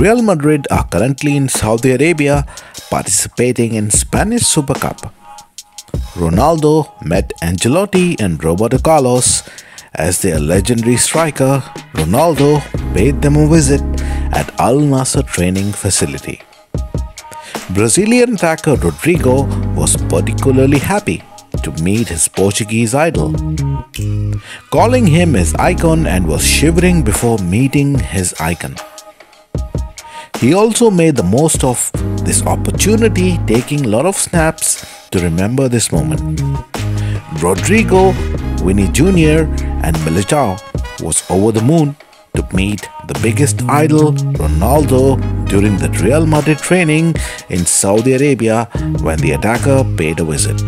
Real Madrid are currently in Saudi Arabia participating in Spanish Super Cup. Ronaldo met Ancelotti and Roberto Carlos as their legendary striker. Ronaldo paid them a visit at Al Nassr training facility. Brazilian attacker Rodrygo was particularly happy to meet his Portuguese idol, calling him his icon and was shivering before meeting his icon. He also made the most of this opportunity, taking a lot of snaps to remember this moment. Rodrygo, Vini Jr., and Militão was over the moon to meet the biggest idol, Ronaldo, during the Real Madrid training in Saudi Arabia when the attacker paid a visit.